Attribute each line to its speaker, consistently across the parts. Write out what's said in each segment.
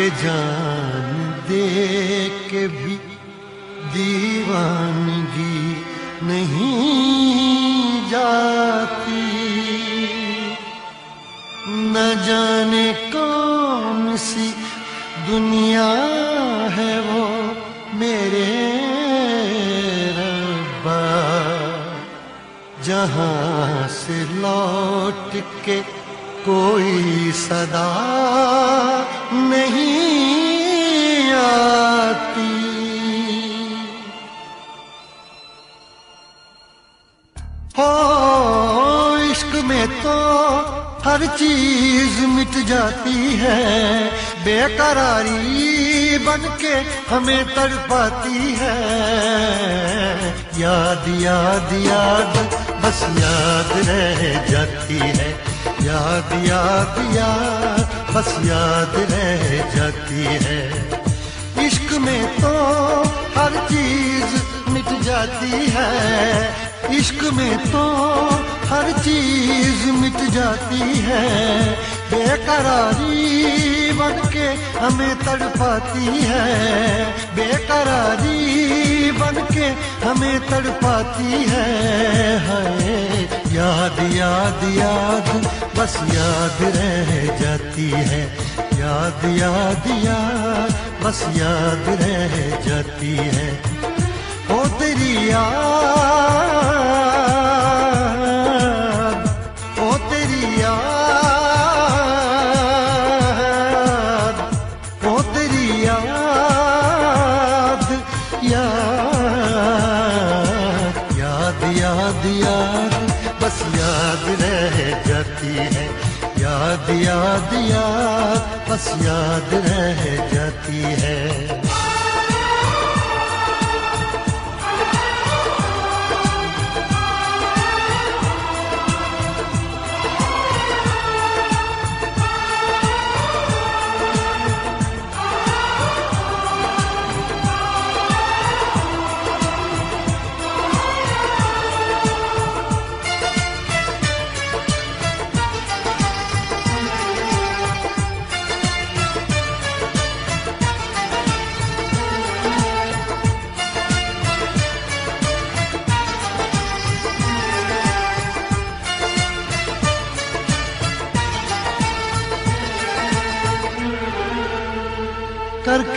Speaker 1: کہ جان دے کے بھی دیوانگی نہیں جاتی۔ نہ جانے کون سی دنیا ہے وہ میرے ربا جہاں سے لوٹ کے کوئی صدا نہیں ہر چیز مٹ جاتی ہے۔ بے قراری بن کے ہمیں تڑپاتی ہے۔ یاد یاد یاد، بس یاد رہ جاتی ہے۔ یاد یاد یاد، بس یاد رہ جاتی ہے۔ عشق میں تو ہر چیز مٹ جاتی ہے۔ عشق میں تو ہر چیز مٹ جاتی ہے۔ بے قراری بن کے ہمیں تڑپاتی ہے۔ بے قراری بن کے ہمیں تڑپاتی ہے۔ ہائے، یاد یاد یاد، بس یاد رہ جاتی ہے۔ یاد یاد یاد، بس یاد رہ جاتی ہے۔ او تیری یاد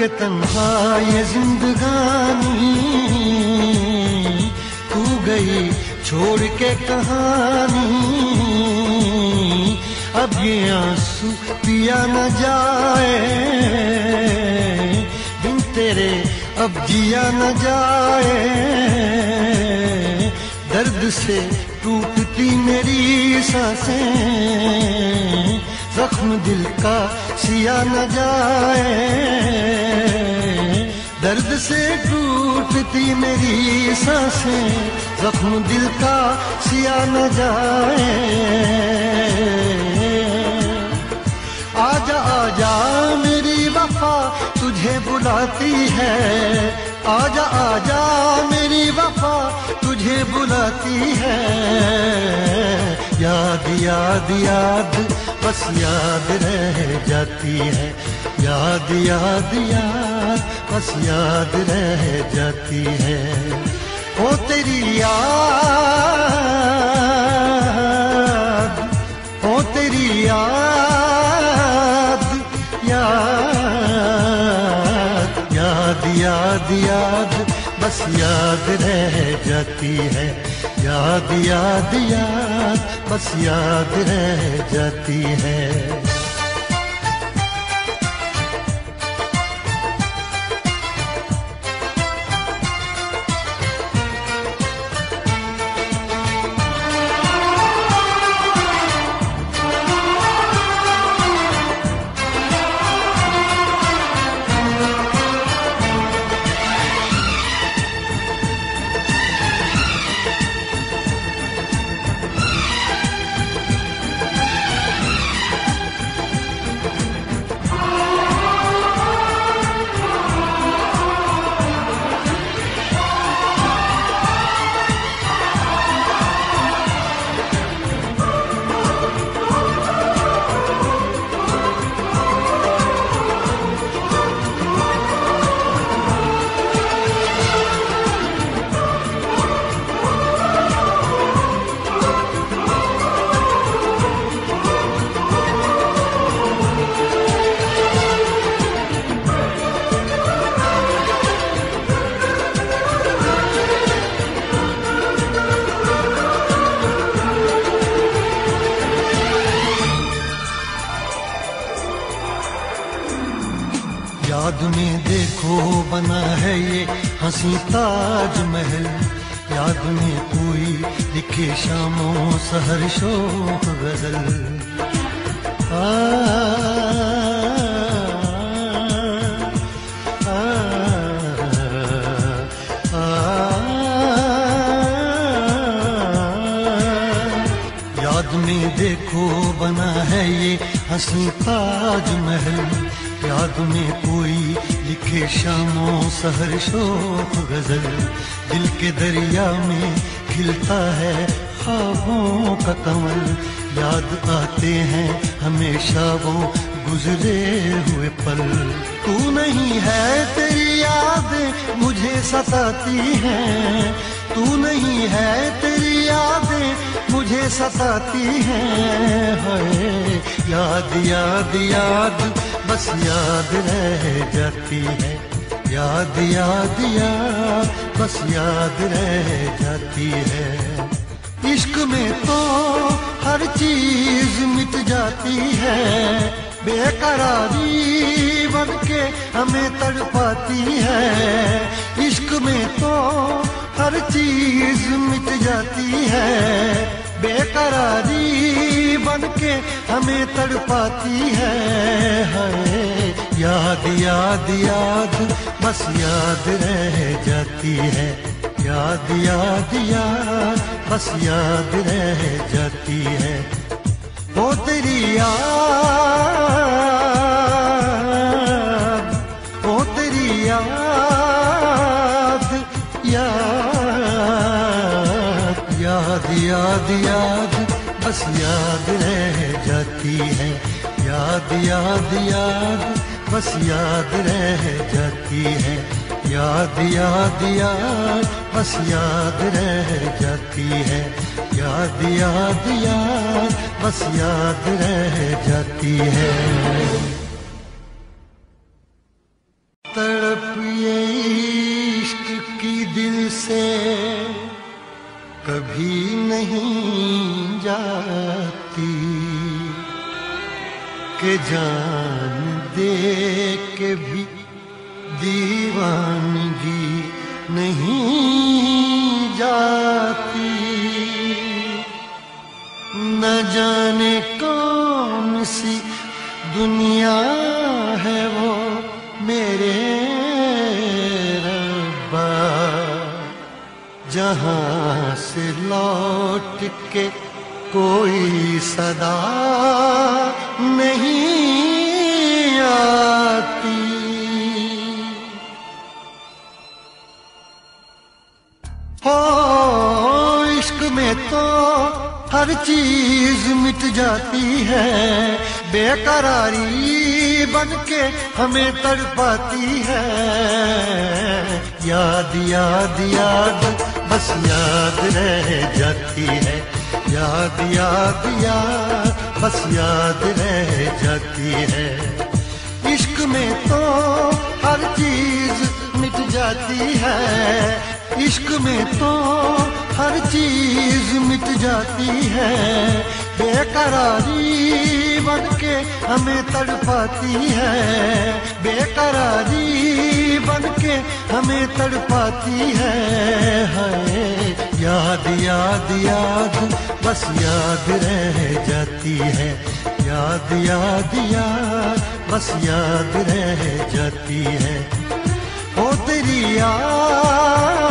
Speaker 1: کر کے تنہا یہ زندگانی تو گئی چھوڑ کے کہانی۔ اب یہ آنسو پیا نہ جائے، بن تیرے اب جیا نہ جائے۔ درد سے ٹوٹتی میری سانسیں زخم دل کا سیا نہ جائے۔ درد سے ٹوٹتی میری سانسیں، زخم دل کا سیا نہ جائے۔ آجا آجا، میری وفا تجھے بلاتی ہے۔ آجا آجا، میری وفا تجھے بلاتی ہے۔ یاد یاد یاد، بس یاد رہ جاتی ہے۔ یاد یاد یاد، بس یاد رہ جاتی ہے۔ وہ تیری یاد وہ تیری یاد یاد یاد یاد یاد، بس یاد رہ جاتی ہے۔ یاد یاد یاد بس یاد رہ جاتی ہے۔ شوق غزل۔ یاد میں دیکھو بنا ہے یہ ہنسی تاج محل۔ یاد میں کوئی لکھے شاموں سہر شوق غزل۔ دل کے دریا میں کھلتا ہے خوابوں کا کمل یاد آتے ہیں، ہمیشہ وہ گزرے ہوئے پل۔ تو نہیں ہے تیری یادیں مجھے ستاتی ہیں۔ تو نہیں ہے تیری یادیں مجھے ستاتی ہیں۔ ہے یاد یاد یاد، بس یاد رہ جاتی ہے۔ یاد یاد یاد، بس یاد رہ جاتی ہے۔ عشق میں تو ہر چیز مٹ جاتی ہے۔ بے قراری بن کے ہمیں تڑپاتی ہے۔ عشق میں تو ہر چیز مٹ جاتی ہے۔ بے قراری بن کے ہمیں تڑپاتی ہے۔ یاد یاد یاد، بس یاد رہ جاتی ہے۔ یاد یاد یاد بس یاد رہ جاتی ہے۔ وہ تیری یاد، وہ تیری یاد یاد یاد یاد یاد، بس یاد رہ جاتی ہے۔ یاد یاد یاد، بس یاد رہ جاتی ہے۔ یاد یاد یاد بس یاد رہ جاتی ہے، یاد یاد یاد، بس یاد رہ جاتی ہے۔ تڑپ یہ عشق کی دل سے کبھی نہیں جاتی کہ جان لوٹ کے کوئی صدا نہیں آتی۔ ہو، عشق میں تو ہر چیز مٹ جاتی ہے۔ بے قراری بن کے ہمیں تڑپاتی ہے۔ یاد یاد یاد۔ بس یاد رہ جاتی ہے، یاد یاد یاد، بس یاد رہ جاتی ہے۔ عشق میں تو ہر چیز مٹ جاتی ہے۔ عشق میں تو ہر چیز مٹ جاتی ہے۔ بے قراری بن کے ہمیں تڑپاتی ہے۔ بے قراری بن کے ہمیں تڑپاتی ہے۔ یاد یاد یاد، بس یاد رہ جاتی ہے۔ یاد یاد یاد، بس یاد رہ جاتی ہے۔ وہ تیری یاد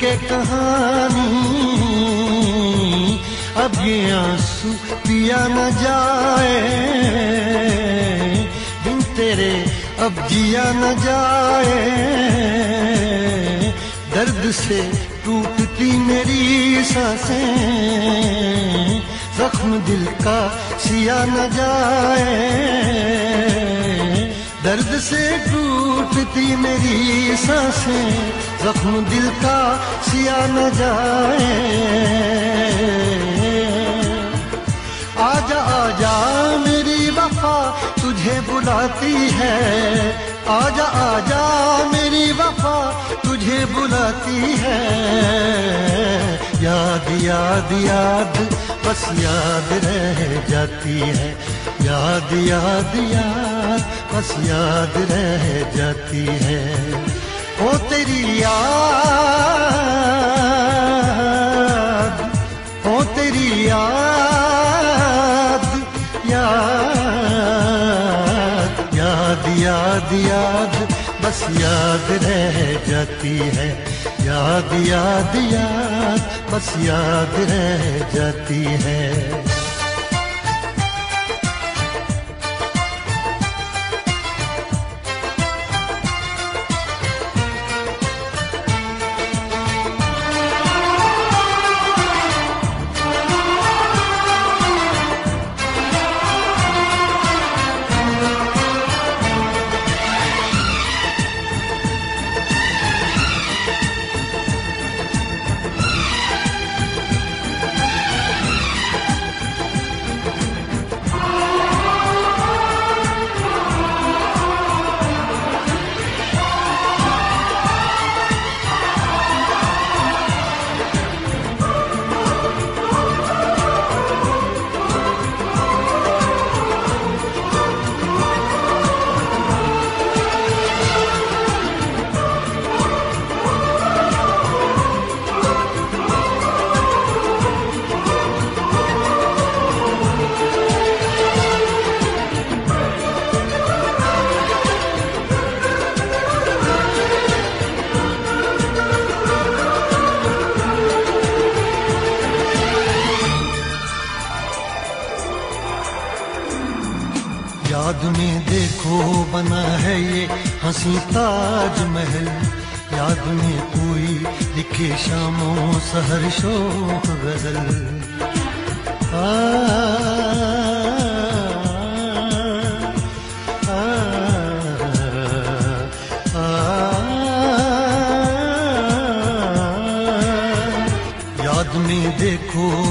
Speaker 1: کے کہانی۔ اب یہ آنسو پیا نہ جائے۔ دن تیرے اب جیا نہ جائے۔ درد سے ٹوٹتی میری سانسیں۔ زخم دل کا سیا نہ جائے۔ درد سے ٹوٹ ٹوٹتی میری سانسیں، زخم دل کا سیا نہ جائے۔ آجا آجا، میری وفا تجھے بلاتی ہے۔ آجا آجا، میری وفا تجھے بلاتی ہے۔ یاد یاد یاد، بس یاد رہ جاتی ہے۔ یاد یاد یاد، بس یاد رہ جاتی ہے۔ وہ تیری یاد وہ تیری یاد یاد یاد یاد یاد، بس یاد رہ جاتی ہے۔ یاد یاد یاد بس یاد رہ جاتی ہے۔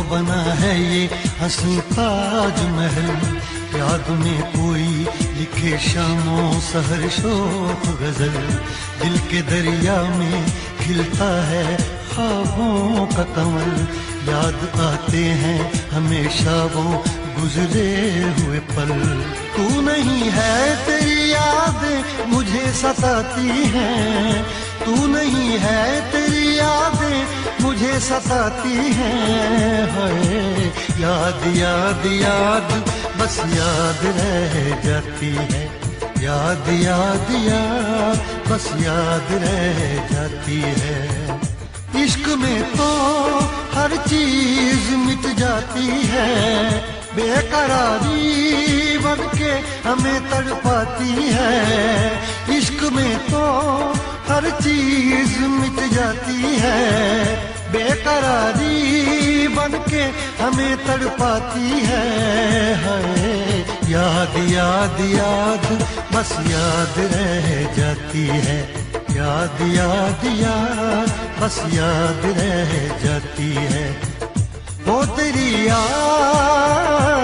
Speaker 1: بنا ہے یہ ہنسی تاج محل۔ یاد میں کوئی لکھے شاموں سہر شوق غزل۔ دل کے دریا میں کھلتا ہے خوابوں کا کمل۔ یاد آتے ہیں ہمیشہ وہ گزرے ہوئے پل۔ تو نہیں ہے تیری یاد مجھے ستاتی ہیں۔ تو نہیں ہے تیری یادیں مجھے ستاتی ہیں یاد یاد یاد، بس یاد رہ جاتی ہے۔ یاد یاد یاد، بس یاد رہ جاتی ہے۔ عشق میں تو ہر چیز مٹ جاتی ہے۔ بے قراری بن کے ہمیں تڑپاتی ہے۔ عشق میں تو ہر چیز مٹ جاتی ہے۔ بے قراری بن کے ہمیں تڑپاتی ہے۔ یاد یاد یاد، بس یاد رہ جاتی ہے۔ یاد یاد یاد، بس یاد رہ جاتی ہے۔ وہ تیری یاد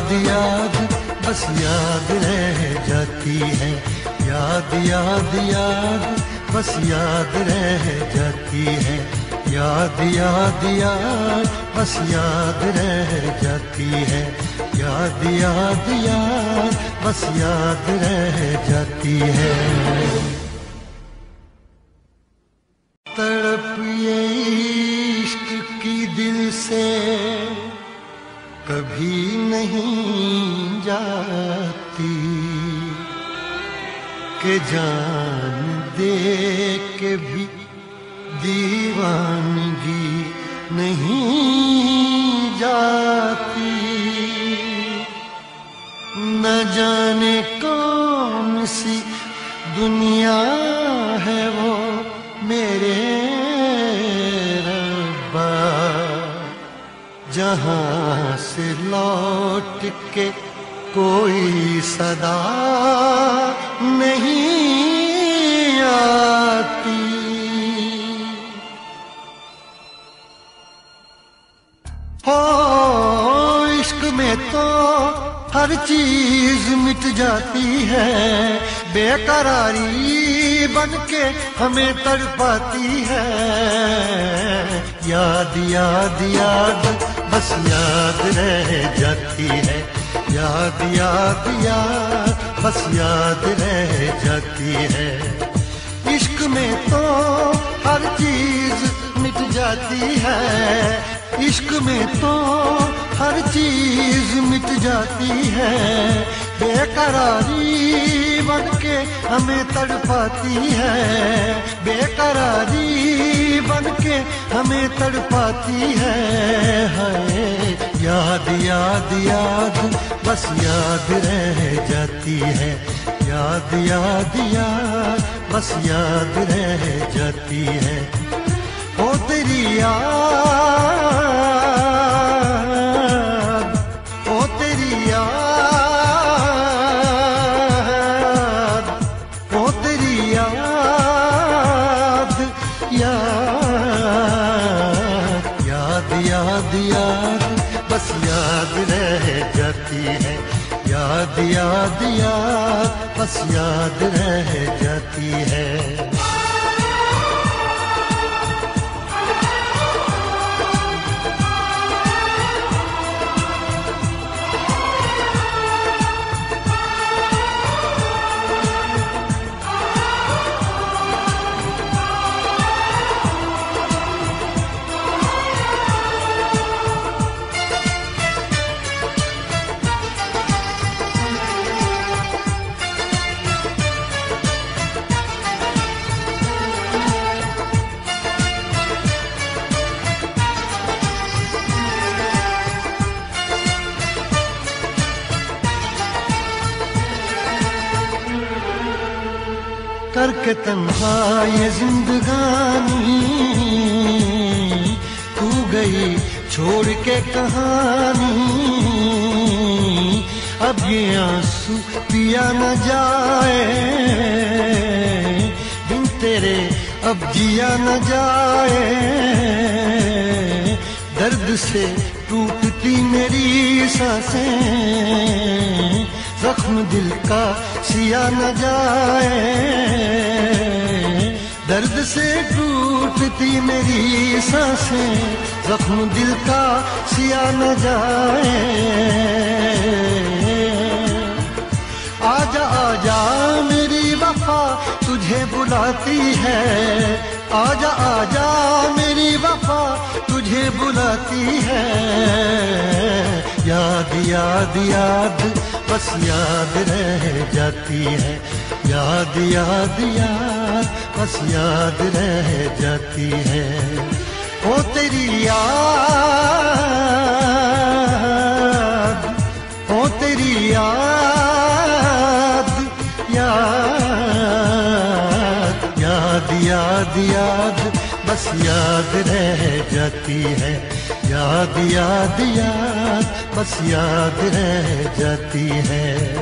Speaker 1: یاد یاد، بس یاد رہ جاتی ہے۔ یاد یاد یاد، بس یاد رہ جاتی ہے۔ یاد یاد یاد، بس یاد رہ جاتی ہے۔ یاد یاد یاد، بس یاد رہ جاتی ہے۔ ہو عشق میں تو ہر چیز مٹ جاتی ہے۔ بے قراری بن کے ہمیں تڑپاتی ہے۔ یاد یاد یاد، بس یاد رہ جاتی ہے۔ یاد یاد یاد، بس یاد رہ جاتی ہے۔ عشق میں تو ہر چیز مٹ جاتی ہے۔ عشق میں تو ہر چیز مٹ جاتی ہے۔ بے قراری بن کے ہمیں تڑپاتی ہے۔ بے قراری بن کے ہمیں تڑپاتی ہے۔ ہائے، یاد یاد یاد، بس یاد رہ جاتی ہے۔ یاد یاد یاد، بس یاد رہ جاتی ہے۔ او کے تنہا یہ زندگانی تو گئی چھوڑ کے کہانی اب یہ آنسو پیا نہ جائے دن تیرے اب جیا نہ جائے درد سے ٹوٹتی میری سانسیں زخم دل کا سیا نہ جائے درد سے ٹوٹتی میری سانسیں، زخم دل کا سیا نہ جائے۔ آجا آجا، میری وفا تجھے بلاتی ہے۔ آجا آجا، میری وفا تجھے بلاتی ہے۔ یاد یاد یاد، بس یاد رہ جاتی ہے۔ یاد یاد یاد۔ بس یاد رہ جاتی ہے۔ وہ تیری یاد وہ تیری یاد یاد یاد یاد یاد، بس یاد رہ جاتی ہے۔ یاد یاد یاد، بس یاد رہ جاتی ہے۔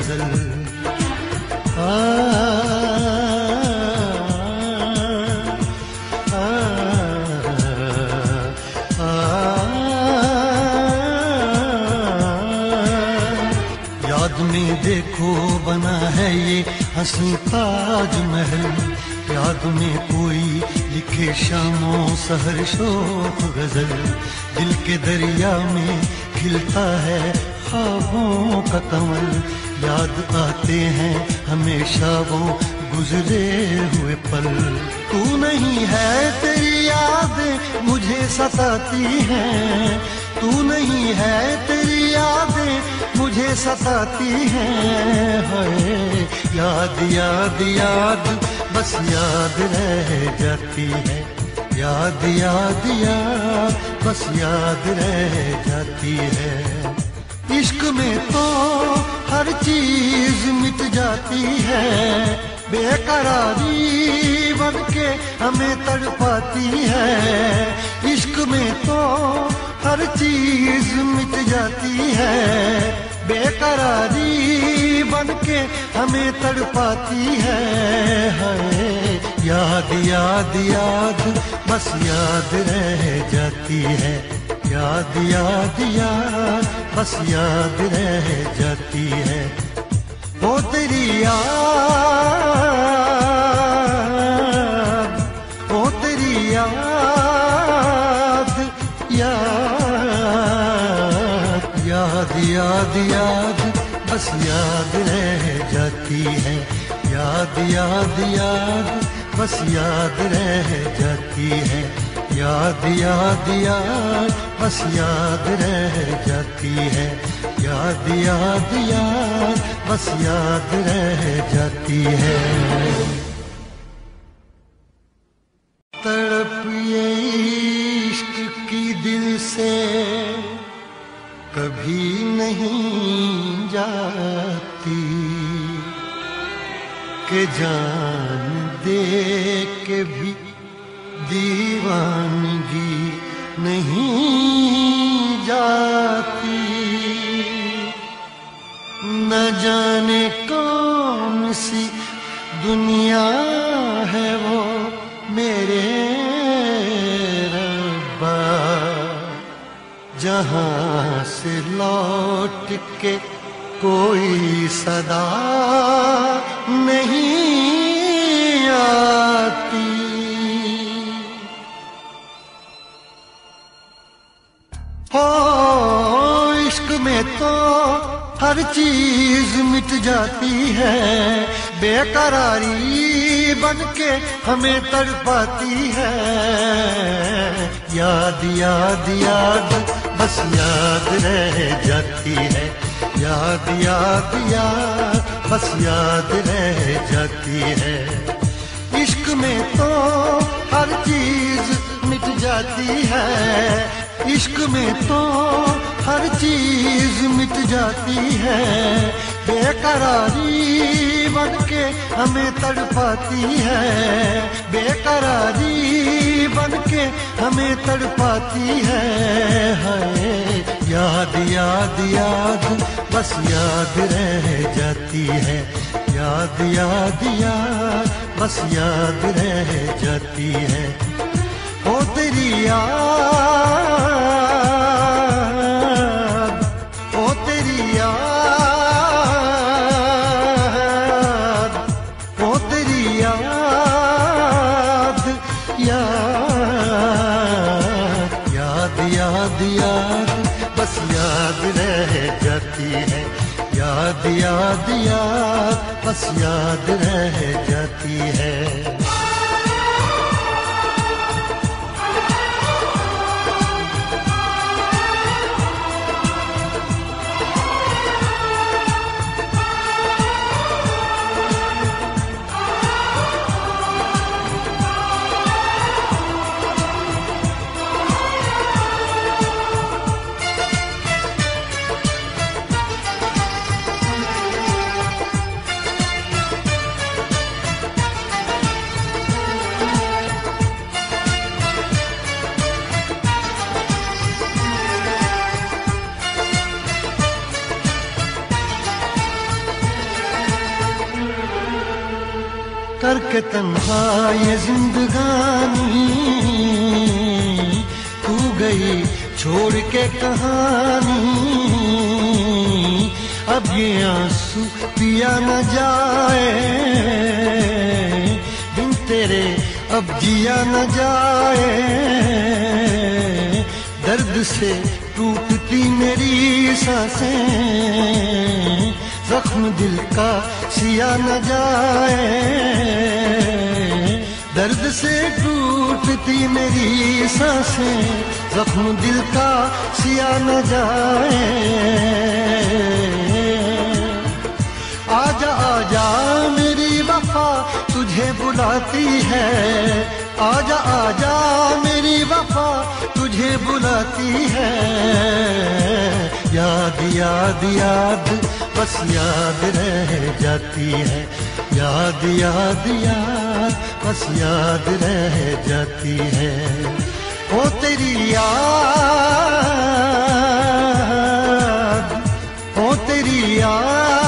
Speaker 1: غزل یاد میں دیکھو بنا ہے یہ ہنسی تاج محل یاد میں کوئی لکھے شاموں سہر شوق غزل دل کے دریا میں کھلتا ہے خوابوں کا کمل یاد آتے ہیں، ہمیشہ وہ گزرے ہوئے پل۔ تو نہیں ہے تیری یادیں مجھے ستاتی ہیں۔ تو نہیں ہے تیری یادیں مجھے ستاتی ہیں۔ ہائے، یاد یاد یاد، بس یاد رہ جاتی ہے۔ یاد یاد یاد، بس یاد رہ جاتی ہے۔ عشق میں تو ہر چیز مٹ جاتی ہے۔ بے قراری بن کے ہمیں تڑپاتی ہے۔ عشق میں تو ہر چیز مٹ جاتی ہے۔ بے قراری بن کے ہمیں تڑپاتی ہے۔ یاد یاد یاد، بس یاد رہ جاتی ہے۔ یاد یاد یاد، بس یاد رہ جاتی ہے۔ وہ تیری یاد وہ تیری یاد یاد یاد یاد یاد، بس یاد رہ جاتی ہے۔ یاد یاد یاد، بس یاد رہ جاتی ہے۔ یاد یاد یاد بس یاد رہ جاتی ہے۔ یاد یاد یاد، بس یاد رہ جاتی ہے۔ تڑپ یہ عشق کی دل سے کبھی نہیں جاتی کہ جان دے کے بھی دیوانگی جہاں سے لوٹ کے کوئی صدا نہیں آتی۔ ہو، عشق میں تو ہر چیز مٹ جاتی ہے بے قراری بن کے ہمیں تڑپاتی ہے۔ یاد یاد یاد بس یاد رہ جاتی ہے۔ یاد یاد یاد، بس یاد رہ جاتی ہے۔ عشق میں تو ہر چیز مٹ جاتی ہے۔ عشق میں تو ہر چیز مٹ جاتی ہے۔ بے قراری بن کے ہمیں تڑپاتی ہے۔ بے قراری بن کے ہمیں تڑپاتی ہے۔ ہائے، یاد یاد یاد، بس یاد رہ جاتی ہے۔ یاد یاد یاد، بس یاد رہ جاتی ہے۔ او تیری یاد تنہا یہ زندگانی تو گئی چھوڑ کے کہانی۔ اب یہ آنسو پیا نہ جائے، دن تیرے اب جیا نہ جائے۔ درد سے ٹوٹتی میری سانسیں۔ زخم دل کا سیا نہ جائے۔ درد سے ٹوٹتی میری سانسیں، زخم دل کا سیا نہ جائے۔ آجا آجا، میری وفا تجھے بلاتی ہے۔ آجا آجا، میری وفا تجھے بلاتی ہے۔ یاد یاد یاد بس یاد رہ جاتی ہے۔ یاد یاد یاد، بس یاد رہ جاتی ہے۔ وہ تیری یاد وہ تیری یاد۔